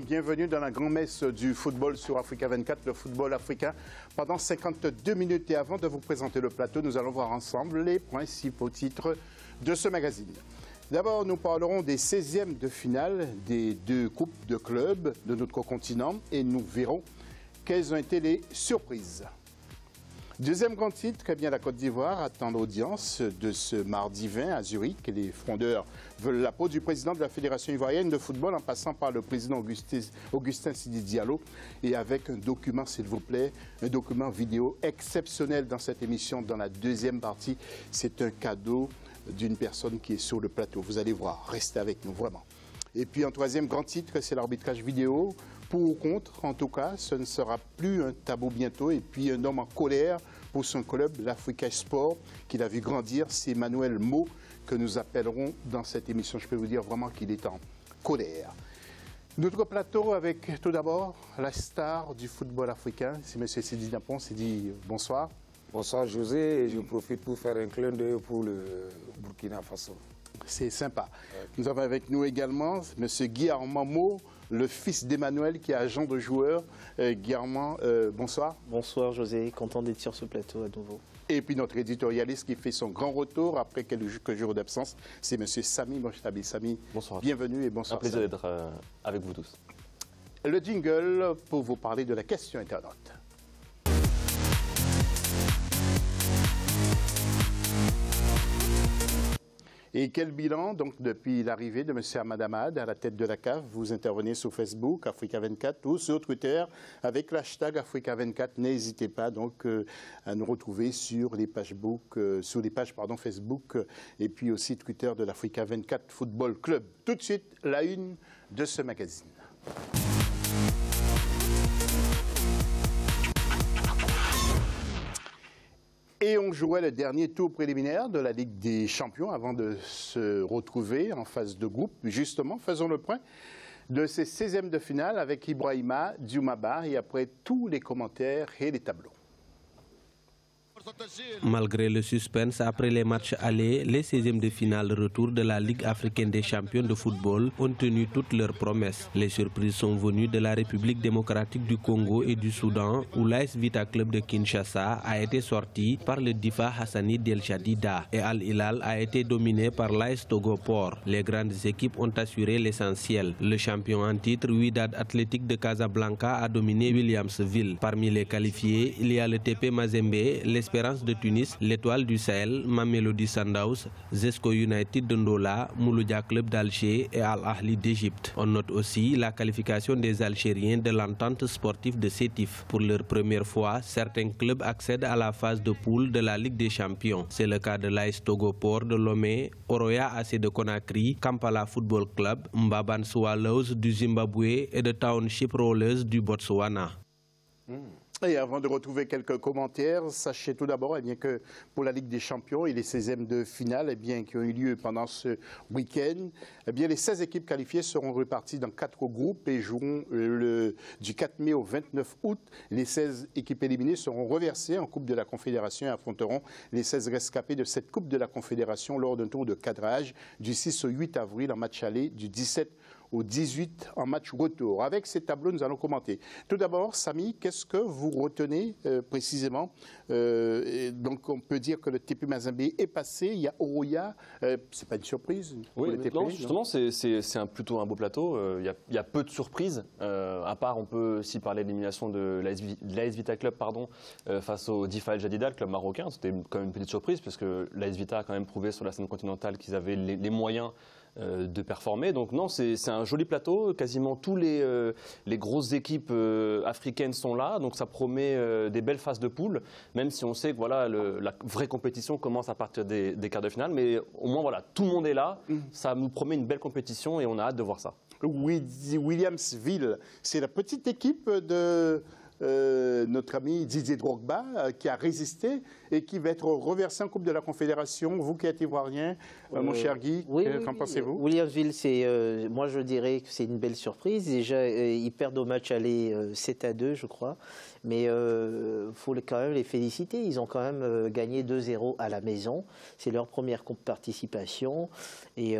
bienvenue dans la grand-messe du football sur Africa 24, le football africain. Pendant 52 minutes et avant de vous présenter le plateau, nous allons voir ensemble les principaux titres de ce magazine. D'abord, nous parlerons des 16e de finale des deux coupes de clubs de notre continent et nous verrons quelles ont été les surprises. Deuxième grand titre, la Côte d'Ivoire attend l'audience de ce mardi 20 à Zurich. Les frondeurs veulent la peau du président de la Fédération ivoirienne de football en passant par le président Augustin, Augustin Sidi Diallo et avec un document, s'il vous plaît, un document vidéo exceptionnel dans cette émission, dans la deuxième partie. C'est un cadeau d'une personne qui est sur le plateau. Vous allez voir, restez avec nous, vraiment. Et puis un troisième grand titre, c'est l'arbitrage vidéo pour ou contre, en tout cas, ce ne sera plus un tabou bientôt. Et puis un homme en colère pour son club, l'Africa Sport, qu'il a vu grandir, c'est Emmanuel Mo, que nous appellerons dans cette émission. Je peux vous dire vraiment qu'il est en colère. Notre plateau avec tout d'abord la star du football africain, c'est M. Sidi Napon. Sidi, bonsoir. Bonsoir José, et je profite pour faire un clin d'œil pour le Burkina Faso. C'est sympa. Nous avons avec nous également M. Guillaume Mo, le fils d'Emmanuel qui est agent de joueur. Euh, Guillermo, euh, bonsoir. Bonsoir José, content d'être sur ce plateau à nouveau. Et puis notre éditorialiste qui fait son grand retour après quelques jours d'absence, c'est M. Sami Mochtabi. Sami, bonsoir. bienvenue et bonsoir. Un plaisir d'être euh, avec vous tous. Le jingle pour vous parler de la question internaute. Et quel bilan, donc, depuis l'arrivée de M. Ahmad Ahmad à la tête de la CAF? Vous intervenez sur Facebook, Africa24 ou sur Twitter avec l'hashtag Africa24. N'hésitez pas donc euh, à nous retrouver sur les pages, euh, sur les pages pardon, Facebook euh, et puis aussi Twitter de l'Africa24 Football Club. Tout de suite, la une de ce magazine. Et on jouait le dernier tour préliminaire de la Ligue des Champions avant de se retrouver en phase de groupe. Justement, faisons le point de ces 16e de finale avec Ibrahima Dioumaba et après tous les commentaires et les tableaux. Malgré le suspense après les matchs allés, les 16e de finale retour de la Ligue africaine des champions de football ont tenu toutes leurs promesses. Les surprises sont venues de la République démocratique du Congo et du Soudan, où l'AS Vita Club de Kinshasa a été sorti par le Difa Hassani Del Shadida et Al Hilal a été dominé par l'AS Togoport. Les grandes équipes ont assuré l'essentiel. Le champion en titre, Wydad Athletic de Casablanca, a dominé Williamsville. Parmi les qualifiés, il y a le TP Mazembe, l'Espérance de Tunis, l'Étoile du Sahel, Mamelody Sundowns, Zesco United de Ndola, Mouloudia Club d'Alger et Al Ahli d'Égypte. On note aussi la qualification des Algériens de l'entente sportive de Sétif. Pour leur première fois, certains clubs accèdent à la phase de poule de la Ligue des Champions. C'est le cas de l'AS Togoport de Lomé, Oroya AC de Conakry, Kampala Football Club, Mbaban Swallows du Zimbabwe et de Township Rollers du Botswana. Et avant de retrouver quelques commentaires, sachez tout d'abord eh que pour la Ligue des Champions et les 16e de finale eh qui ont eu lieu pendant ce week-end, eh les 16 équipes qualifiées seront reparties dans quatre groupes et joueront le, du 4 mai au 29 août. Les 16 équipes éliminées seront reversées en Coupe de la Confédération et affronteront les 16 rescapés de cette Coupe de la Confédération lors d'un tour de cadrage du 6 au 8 avril en match aller du 17 au 18 en match retour. Avec ces tableaux, nous allons commenter. Tout d'abord, Samy, qu'est-ce que vous retenez euh, précisément euh, Donc, on peut dire que le TP Mazembe est passé. Il y a Oroya. Euh, c'est pas une surprise Oui, le TP, non, justement, c'est un, plutôt un beau plateau. Il y, a, il y, a, peu de surprises. à part, on peut aussi parler de l'élimination de l'AS Vita Club pardon, face au Difa El Jadida, le club marocain. C'était quand même une petite surprise, parce que l'AS Vita a quand même prouvé sur la scène continentale qu'ils avaient les, les moyens euh, de performer. Donc non, c'est un joli plateau. Quasiment tous les, euh, les grosses équipes euh, africaines sont là. Donc ça promet des belles phases de poule, même si on sait que voilà, le, la vraie compétition commence à partir des, des, quarts de finale. Mais au moins, voilà, tout le monde est là. Mmh. Ça nous promet une belle compétition et on a hâte de voir ça. Williamsville, c'est la petite équipe de euh, notre ami Didier Drogba, euh, qui a résisté et qui va être reversé en Coupe de la Confédération. Vous qui êtes ivoirien, euh, mon cher Guy, qu'en pensez-vous? Williamsville, c'est, moi je dirais que c'est une belle surprise. Déjà, ils perdent au match aller 7 à 2, je crois. Mais il faut quand même les féliciter. Ils ont quand même gagné 2-0 à la maison. C'est leur première participation. Et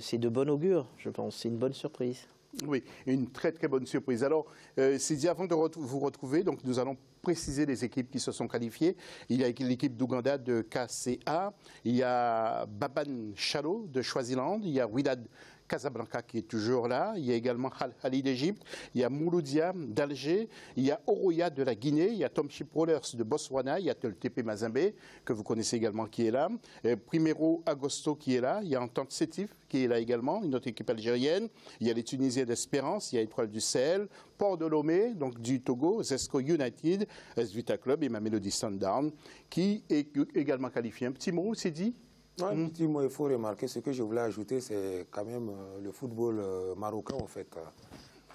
c'est de bon augure, je pense. C'est une bonne surprise. Oui, une très très bonne surprise. Alors, euh, Sidi, avant de vous retrouver, donc nous allons préciser les équipes qui se sont qualifiées. Il y a l'équipe d'Ouganda de KCA, il y a Baban Chalo de Swaziland, il y a Widad Casablanca qui est toujours là. Il y a également Al d'Égypte. Il y a Mouloudia d'Alger. Il y a Oroya de la Guinée. Il y a Tomship Rollers de Botswana. Il y a TP Mazembe, que vous connaissez également, qui est là. Euh, Primero Agosto qui est là. Il y a Entente Sétif qui est là également, une autre équipe algérienne. Il y a les Tunisiens d'Espérance. Il y a Étoile du Sahel. Port de Lomé, donc du Togo. Zesco United, Svita Club et Mamelody Sundown, qui est également qualifié. Un petit mot, c'est dit? Un petit mot, il faut remarquer, ce que je voulais ajouter, c'est quand même euh, le football euh, marocain, en fait.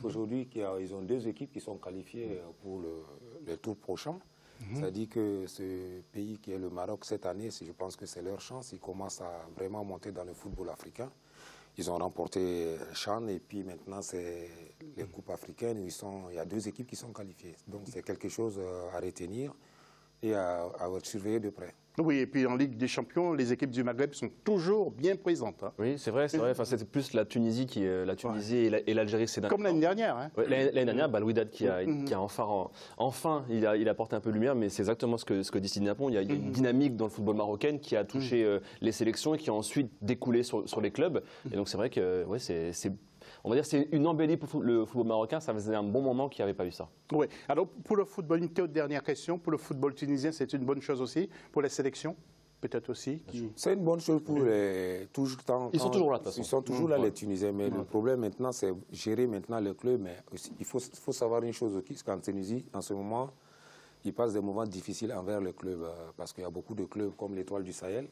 Aujourd'hui, ils ont deux équipes qui sont qualifiées euh, pour le, tour prochain. Mhm. dit que ce pays qui est le Maroc cette année, je pense que c'est leur chance. Ils commencent à vraiment monter dans le football africain. Ils ont remporté Chan et puis maintenant c'est les coupes africaines. Où ils sont, il y a deux équipes qui sont qualifiées. Donc c'est quelque chose à retenir et à, à surveiller de près. Oui, et puis en Ligue des Champions, les équipes du Maghreb sont toujours bien présentes. Hein. Oui, c'est vrai, c'est vrai. Enfin, c'est plus la Tunisie qui, la Tunisie et l'Algérie, c'est comme l'année dernière. Hein. l'année dernière, bah, Louis qui a, mm-hmm. qui a enfin, enfin, il a, il apporté un peu de lumière, mais c'est exactement ce que ce que dit Sidney Il y a, une mm-hmm. dynamique dans le football marocain qui a touché mm-hmm. euh, les sélections et qui a ensuite découlé sur, sur les clubs. Et donc c'est vrai que ouais, c'est on va dire c'est une embellie pour le football marocain. Ça faisait un bon moment qu'il n'y avait pas eu ça. Oui. Alors pour le football, une toute dernière question. Pour le football tunisien, c'est une bonne chose aussi pour les sélections peut-être aussi. C'est une bonne chose pour les. Toujours, ils sont toujours là, de Ils sont toujours là, les Tunisiens. Mais le problème maintenant, c'est gérer maintenant le club. Mais il faut, faut savoir une chose aussi, qu'en Tunisie, en ce moment, ils passent des moments difficiles envers le club. Euh, parce qu'il y a beaucoup de clubs comme l'Étoile du Sahel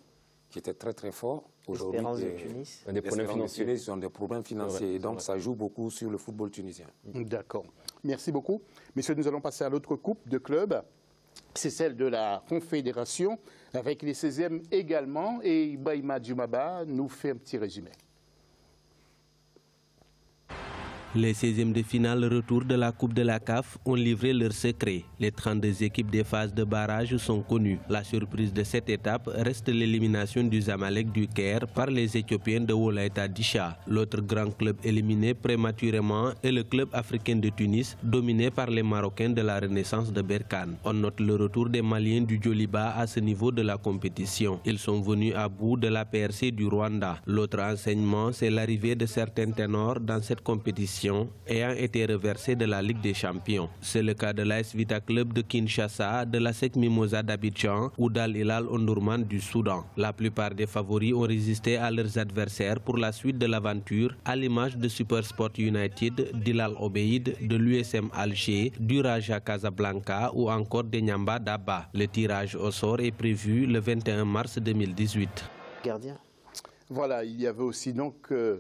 qui étaient très très forts. Aujourd'hui, de des problèmes financiers. Ils ont des problèmes financiers. et donc, ça joue beaucoup sur le football tunisien. D'accord. Merci beaucoup. Messieurs, nous allons passer à l'autre coupe de clubs c'est celle de la Confédération, avec les 16e également. Et Ibrahima Djumaba nous fait un petit résumé. Les 16e de finale retour de la Coupe de la CAF ont livré leur secret. Les 32 équipes des phases de barrage sont connues. La surprise de cette étape reste l'élimination du Zamalek du Caire par les Éthiopiens de Wolaita Disha. L'autre grand club éliminé prématurément est le club africain de Tunis, dominé par les Marocains de la Renaissance de Berkane. On note le retour des Maliens du Djoliba à ce niveau de la compétition. Ils sont venus à bout de la PRC du Rwanda. L'autre enseignement, c'est l'arrivée de certains ténors dans cette compétition ayant été reversés de la Ligue des Champions. C'est le cas de l'AS Vita Club de Kinshasa, de la SEC Mimosa d'Abidjan ou d'Al Hilal Ondurman du Soudan. La plupart des favoris ont résisté à leurs adversaires pour la suite de l'aventure, à l'image de Supersport United, d'Ilal Obeid, de l'USM Alger, du Raja Casablanca ou encore de Nyamba Daba. Le tirage au sort est prévu le 21 mars 2018. Gardien. Voilà, il y avait aussi donc euh,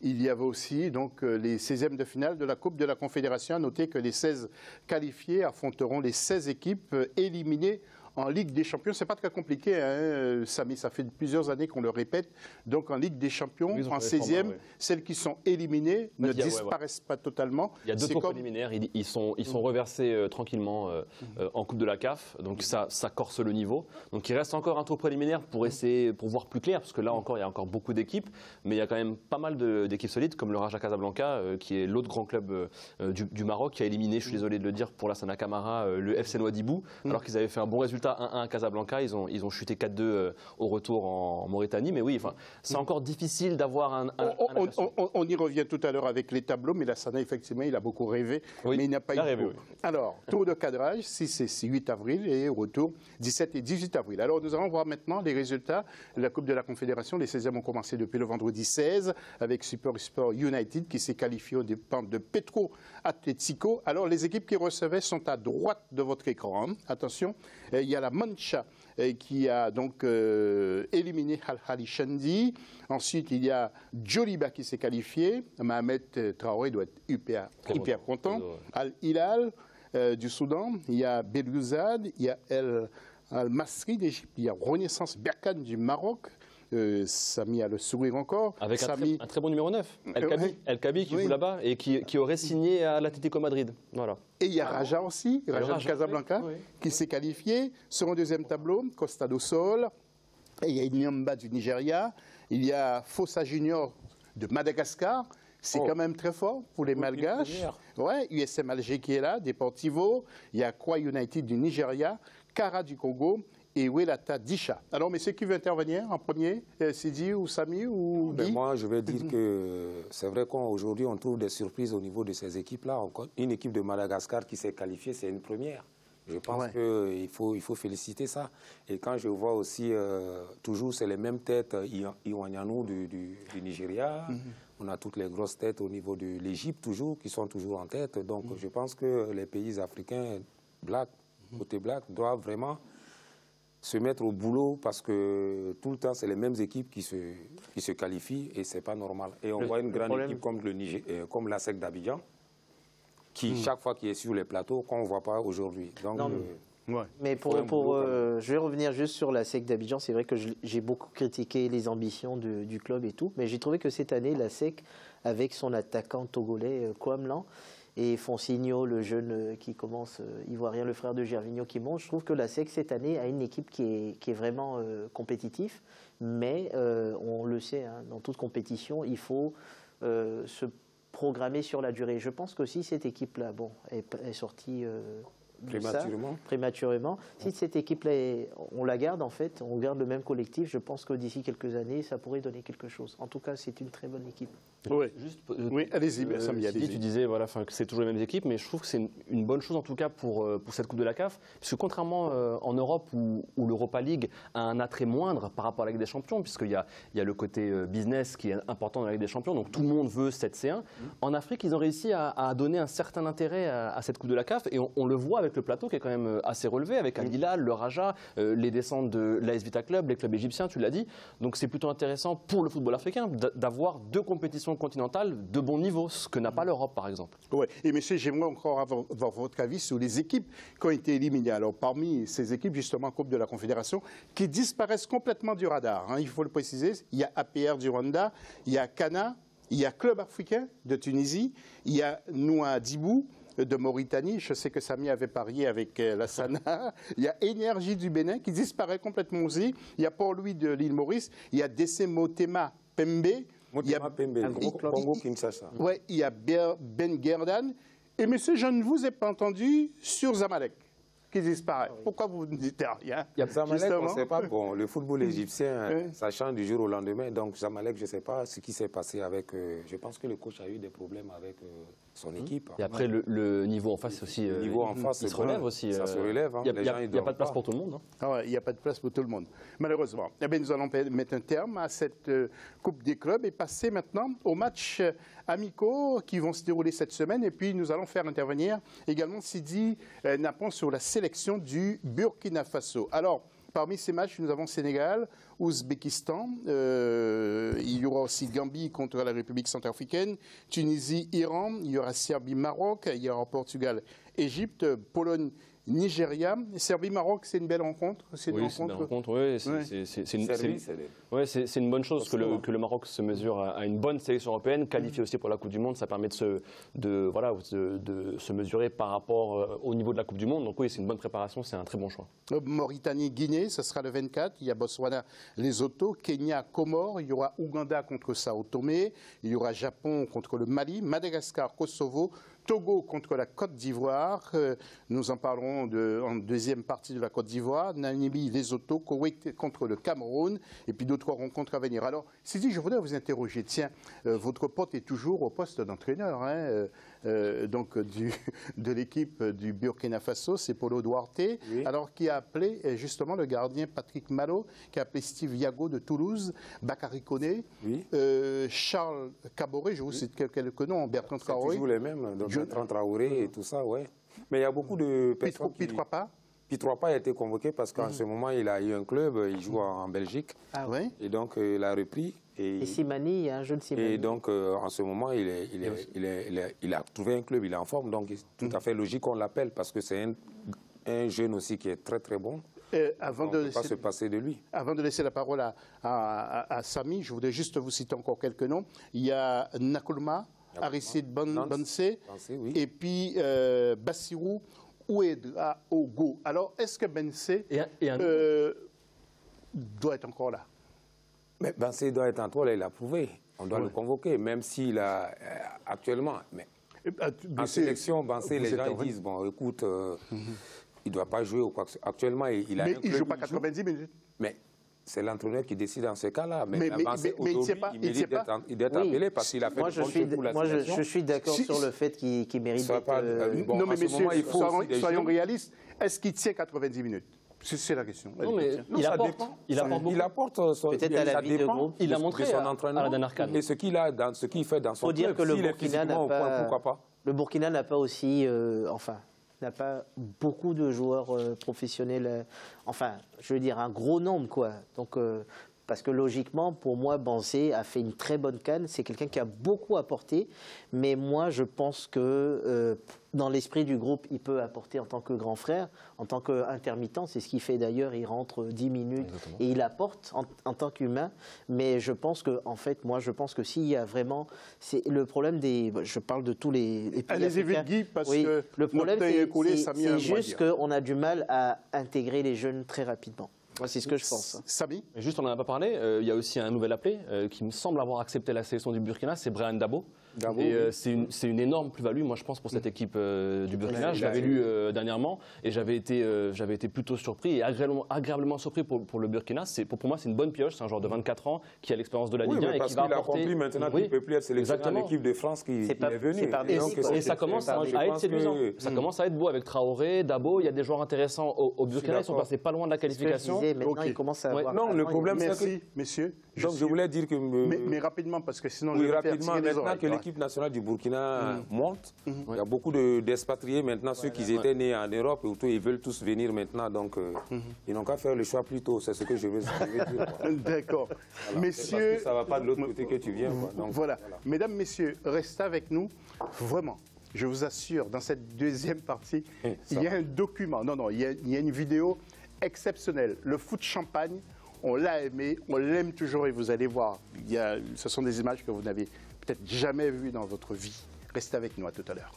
il y avait aussi donc euh, les 16e de finale de la Coupe de la Confédération. À noter que les 16 qualifiés affronteront les 16 équipes éliminées en Ligue des Champions, c'est pas très compliqué, hein, euh, Samy, ça fait plusieurs années qu'on le répète. Donc en Ligue des Champions, en 16e, celles qui sont éliminées ne disparaissent pas totalement. Il y a deux tours préliminaires, ils, sont, ils sont reversés euh, tranquillement euh, en Coupe de la CAF, donc ça, ça corse le niveau. Donc il reste encore un tour préliminaire pour essayer, pour voir plus clair, parce que là encore, il y a encore beaucoup d'équipes, mais il y a quand même pas mal d'équipes solides, comme le Raja Casablanca, qui est l'autre grand club du, Maroc, qui a éliminé, je suis désolé de le dire, pour la Sana Camara, le FC Noadibou, mm. alors qu'ils avaient fait un bon résultat 1-1 à Casablanca, ils ont, ils ont chuté 4-2 euh, au retour en Mauritanie. Mais oui, enfin, c'est mm. encore difficile d'avoir un. on, y revient tout à l'heure avec les tableaux, mais la Sana, effectivement, il a beaucoup rêvé, mais il n'a pas eu rêvé, Alors, tour de cadrage, 6 et 8 avril et retour 17 et 18 avril. Alors, nous allons voir maintenant les résultats de la Coupe de la Confédération. Les 16e ont commencé depuis le vendredi 16 avec Super Sport United qui s'est qualifié au dépens de Petro Atletico. Alors, les équipes qui recevaient sont à droite de votre écran. Attention, il y a la Mancha euh, qui a donc euh, éliminé Al Shandi. Ensuite, il y a Joliba qui s'est qualifié. Mohamed Traoré doit être hyper, hyper content. Al-Hilal euh, du Soudan. Il y a Belouzad. Il y a El Al-Masri d'Égypte. Il y a Renaissance Berkane du Maroc. Euh, Samy a le sourire encore. Avec un, très, bon numéro 9, El Kabi, qui joue là-bas et qui, aurait signé à l'Atlético Madrid. Voilà. Et il y a Raja aussi, Raja, de Casablanca, qui s'est qualifié. Sur un deuxième tableau, Costa do Sol. Et il y a Nyamba du Nigeria. Il y a Fossa Junior de Madagascar. C'est Oh. quand même très fort pour les Malgaches. Ouais, USM Alger qui est là, Deportivo, il y a Kwa United du Nigeria, Kara du Congo et Welata Disha. Alors, messieurs, qui veut intervenir en premier? Euh, Sidi ou Sami ou Ben, Guy? moi, je vais dire que c'est vrai qu'aujourd'hui, on trouve des surprises au niveau de ces équipes-là. Encore Une équipe de Madagascar qui s'est qualifiée, c'est une première. Je pense Ouais. qu'il faut, il faut féliciter ça. Et quand je vois aussi, euh, toujours, c'est les mêmes têtes, euh, Iwa- Iwanyanou du, du- du Nigeria. On a toutes les grosses têtes au niveau de l'Égypte, toujours, qui sont toujours en tête. Donc, je pense que les pays africains, black, côté black, doivent vraiment se mettre au boulot parce que tout le temps, c'est les mêmes équipes qui se, qui se qualifient et c'est pas normal. Et on Le- voit une grande problème- équipe comme, le Niger- euh, comme la SEC d'Abidjan qui, chaque fois qui est sur les plateaux, qu'on ne voit pas aujourd'hui. Donc, Non, euh, Ouais. Mais pour, pour, euh, je vais revenir juste sur la SEC d'Abidjan. C'est vrai que j'ai beaucoup critiqué les ambitions de- du club et tout, mais j'ai trouvé que cette année, la SEC, avec son attaquant togolais euh, Kwamlan et Fonsigno, le jeune euh, qui commence euh, ivoirien, le frère de Gervinho qui monte, je trouve que la SEC cette année a une équipe qui est, vraiment euh, compétitive. Mais on le sait, hein, dans toute compétition, il faut se programmer sur la durée. Je pense qu'aussi cette équipe-là, bon, est sortie. Ça prématurément. Si cette équipe-là, on la garde en fait, on garde le même collectif, je pense que d'ici quelques années, ça pourrait donner quelque chose. En tout cas, c'est une très bonne équipe. Oui. Juste, euh, Oui, allez-y, Euh, tu disais voilà, que c'est toujours les mêmes équipes, mais je trouve que c'est une, une bonne chose en tout cas pour, euh, pour cette Coupe de la CAF, parce que contrairement euh, en Europe où, où l'Europa League a un attrait moindre par rapport à la Ligue des Champions, puisqu'il y a, il y a le côté business qui est important dans la Ligue des Champions, donc tout le monde veut cette C1. En Afrique, ils ont réussi à, à donner un certain intérêt à, à cette Coupe de la CAF, et on, on le voit avec le plateau qui est quand même euh, assez relevé, avec Al Hilal, le Raja, euh, les descentes de l'AS Vita Club, les clubs égyptiens, tu l'as dit. Donc c'est plutôt intéressant pour le football africain d'a- d'avoir deux compétitions continentales de bon niveau, ce que n'a pas l'Europe par exemple. Ouais. Et monsieur, j'aimerais encore avoir, votre avis sur les équipes qui ont été éliminées. Alors, parmi ces équipes, justement, Coupe de la Confédération, qui disparaissent complètement du radar, hein, il faut le préciser, il y a APR du Rwanda, il y a Cana, il y a Club africain de Tunisie, il y a Nouadhibou de Mauritanie, je sais que Samy avait parié avec euh, la Sana, il y a Énergie du Bénin qui disparaît complètement aussi, il y a Port-Louis de l'île Maurice, il y a DC Motema Pembe, il y a Motema Pembe, un gros Congo- Kinshasa. Ouais, il y a Ben Gerdan. Et monsieur, je ne vous ai pas entendu sur Zamalek, qui disparaît. Pourquoi vous ne dites rien Zamalek, on Justement. ne sait pas. Bon, le football égyptien, Oui. ça change du jour au lendemain. Donc, Zamalek, je ne sais pas ce qui s'est passé avec. euh, je pense que le coach a eu des problèmes avec euh, son équipe. Et après, le, le niveau en face aussi. Le euh, niveau en face, il se relève aussi. Ça euh, se relève, hein. Il Les n'y a, pas de place pas. pour tout le monde. hein. Ah ouais, il n'y a pas de place pour tout le monde, malheureusement. Eh bien, nous allons mettre un terme à cette euh, Coupe des clubs et passer maintenant aux matchs amicaux qui vont se dérouler cette semaine. Et puis, nous allons faire intervenir également Sidi Napon sur la sélection du Burkina Faso. Alors, Parmi ces matchs, nous avons Sénégal, Ouzbékistan, euh, il y aura aussi Gambie contre la République centrafricaine, Tunisie, Iran, il y aura Serbie, Maroc, il y aura Portugal, Égypte, Pologne, Nigeria. Serbie-Maroc, c'est une belle rencontre. C'est une Oui, c'est une rencontre. rencontre. Oui, c'est une, bonne chose que le, Forcément. que le Maroc se mesure à, à une bonne sélection européenne, qualifiée aussi pour la Coupe du Monde. Ça permet de se, de, voilà, de, de se mesurer par rapport euh, au niveau de la Coupe du Monde. Donc oui, c'est une bonne préparation, c'est un très bon choix. Euh, Mauritanie, Guinée, ce sera le 24. Il y a Botswana, Lesotho, Kenya, Comores. Il y aura Ouganda contre Sao Tomé. Il y aura Japon contre le Mali, Madagascar, Kosovo. Togo contre la Côte d'Ivoire. Euh, nous en parlerons en deuxième partie de la Côte d'Ivoire. Namibie, Lesotho, Koweït contre le Cameroun. Et puis d'autres rencontres à venir. Alors, Sidi, je voudrais vous interroger. Tiens, euh, votre pote est toujours au poste d'entraîneur. hein, euh, donc du- de l'équipe du Burkina Faso, c'est Polo Duarte. Oui. Alors, qui a appelé euh, justement le gardien Patrick Malo, qui a appelé Steve Yago de Toulouse, Bakary Koné, Oui. euh, Charles Caboret, je vous cite quelques noms, Bertrand Traoré, toujours les mêmes, Bertrand Traoré et tout ça, ouais. Mais il y a beaucoup de personnes qui... Pitroapa. Pitroapa a été convoqué parce qu'en ce moment, il a eu un club, il joue en en Belgique, Ah Oui. et donc euh, il a repris. Et, Et Simani, il y a un jeune Simani. et donc, euh, en ce moment, il, est, il, est- il, est- il est- il a trouvé un club, il est en forme, donc c'est tout à fait logique qu'on l'appelle parce que c'est un, un jeune aussi qui est très très bon. Euh, avant, on de ne peut pas laisser, se passer de lui. avant de laisser la parole à, à- à- à Samy, je voudrais juste vous citer encore quelques noms. Il y a Nakulma, Aristide. Bansé, Bansé, oui. et puis euh, Bassirou Ouedra Ogo. Alors, est-ce que Bansé Et un- et un- euh, doit être encore là? Mais Bansé doit être en toi, là, il a prouvé. On doit le convoquer, même s'il a euh, actuellement. Mais ben, en c'est- sélection, vous les gens ils disent bon, écoute, euh, il ne doit pas jouer ou quoi que ce- Actuellement, il, il a Mais un il ne joue pas où 90 minutes. Mais c'est l'entraîneur qui décide dans ce cas-là. Mais, Mais- mais- Bansé, mais- mais il ne sait pas- il il ne sait mérite pas. d'être Oui. appelé parce qu'il a fait Moi, de je suis, pour la moi, je, suis d'accord Si- sur le fait qu'il mérite d'être. pas- euh, Bon, non, mais moment, il faut soyons, réalistes. Est-ce qu'il tient 90 minutes? C'est la question. Non, mais Non, il ça apporte. dépend. Il apporte beaucoup. il apporte euh, son- Peut-être il- à la ça vie de groupe. Il a montré son entraînement et ce qu'il a dans ce qu'il fait dans son faut dire club. que le S'il est Burkina physiquement n'a au point, pas, pourquoi pas le Burkina n'a pas aussi, euh, enfin, n'a pas beaucoup de joueurs euh, professionnels. euh, enfin, je veux dire un gros nombre, quoi. Donc, euh, parce que logiquement, pour moi, Bansé a fait une très bonne canne. C'est quelqu'un qui a beaucoup apporté, mais moi, je pense que euh, dans l'esprit du groupe, il peut apporter en tant que grand frère, en tant qu'intermittent. C'est ce qu'il fait d'ailleurs. Il rentre 10 minutes et il apporte en, en tant qu'humain. Mais je pense que, en fait, moi, je pense que s'il y a vraiment, c'est le problème des. Je parle de tous les. les Allez-y vite. Guy, parce Oui, que le problème, c'est juste qu'on a du mal à intégrer les jeunes très rapidement. Moi, c'est ce que je pense. hein. Samy? Juste, on n'en a pas parlé. euh, il y a aussi un nouvel appelé euh, qui me semble avoir accepté la sélection du Burkina, c'est Brian Dabo. Et euh, oui. c'est une, énorme plus-value, moi je pense, pour cette équipe euh, du Burkina. Je l'avais lu euh, dernièrement et j'avais été, euh, j'avais été plutôt surpris et agréablement, agréablement surpris pour, pour le Burkina. Pour, pour moi, c'est une bonne pioche. C'est un joueur de 24 ans qui a l'expérience de la Oui, Ligue 1 mais et qui va qu'il a apporter. compris maintenant Oui, qu'il ne peut plus être sélectionné exactement. en équipe de France qu'il C'est il pas- est venu. c'est pas Et, ça commence à, être séduisant. que- Ça commence à être beau avec Traoré, Dabo. Il y a des joueurs intéressants au, au Burkina. Ils sont passés pas loin de la qualification. disais, maintenant, Ok. il commence à Ouais. avoir. Non, le problème, c'est que- Merci, messieurs. Donc, je voulais dire que. Mais, mais rapidement, parce que sinon je Oui, vais faire rapidement, maintenant oreilles. que l'équipe nationale du Burkina Mm. monte, il y a beaucoup de- d'expatriés maintenant, ceux qui étaient nés en Europe, et tout, ils veulent tous venir maintenant, donc euh, Mm-hmm. ils n'ont qu'à faire le choix plus tôt, c'est ce que je veux, je dire. D'accord. Voilà. C'est Parce Messieurs, que ça ne va pas de l'autre côté que tu viens. quoi. Donc, voilà. Mesdames, messieurs, restez avec nous. Vraiment, je vous assure, dans cette deuxième partie, Eh, il y a un document. Non, non, il y a, il y a une vidéo exceptionnelle. Le foot champagne, on l'a aimé, on l'aime toujours et vous allez voir. Ce sont des images que vous n'avez peut-être jamais vues dans votre vie. Restez avec nous à tout à l'heure.